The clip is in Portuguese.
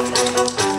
Música